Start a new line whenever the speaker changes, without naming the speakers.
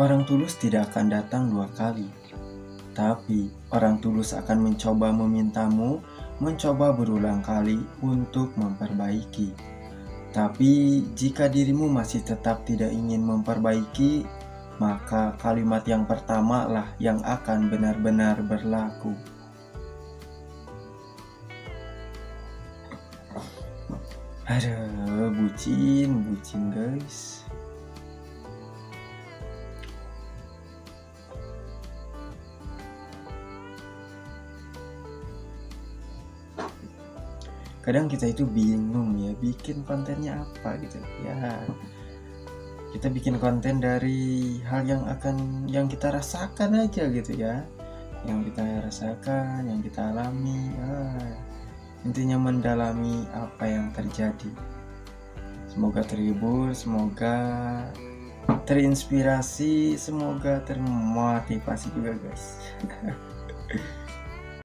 Orang tulus tidak akan datang dua kali, tapi orang tulus akan mencoba memintamu, mencoba berulang kali untuk memperbaiki. Tapi jika dirimu masih tetap tidak ingin memperbaiki, maka kalimat yang pertama lah yang akan benar-benar berlaku. Aduh, bucin, bucin guys. Kadang kita itu bingung ya, bikin kontennya apa gitu ya. Kita bikin konten dari hal yang akan yang kita rasakan aja gitu ya. Yang kita rasakan, yang kita alami. Ah, intinya mendalami apa yang terjadi. Semoga terhibur, semoga terinspirasi, semoga termotivasi juga guys.